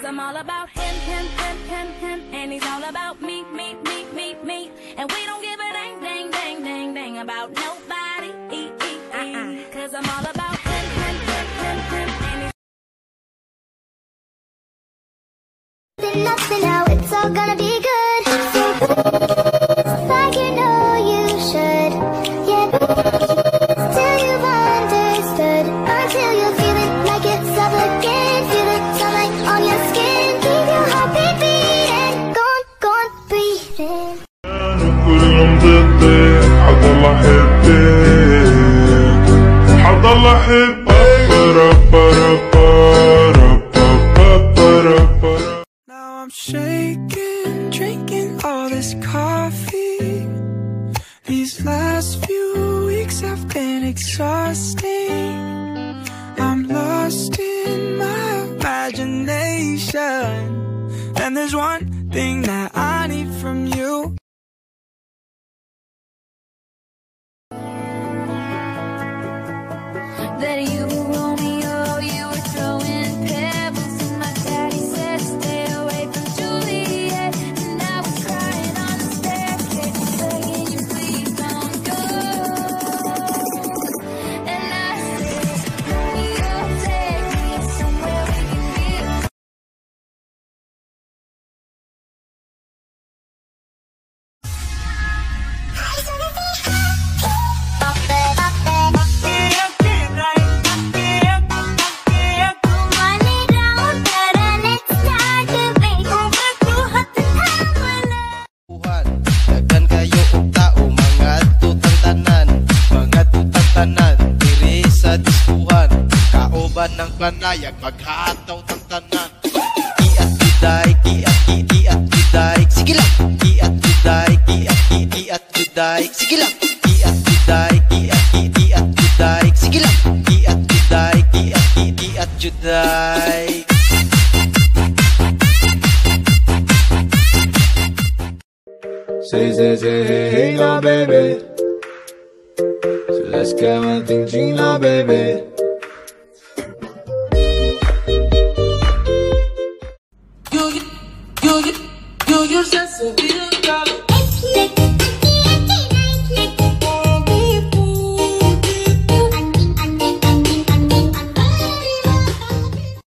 Cause I'm all about him, him, him, him, him. And he's all about me, me, me, me, me. And we don't give a dang, dang, dang, dang, dang about nobody. E, e, e. Uh-uh. Cause I'm all about him, him, him, him, him. And he's nothing now. It's all gonna be exhausting. I'm lost in my imagination. And there's one thing that I need from you. That you kauban ng panayag maghataw tang tanan. Kiat kiday kiat ki- kiat kiday sige lang. Kiat kiday kiat ki- kiat kiday sige lang. Kiat kiday kiat ki- kiat kiday sige lang. Kiat kiday kiat ki- kiat kiday Say, say, say, hey, hey now, baby. So let's get one thing, G now, baby. you, you, you, you just a real dollar.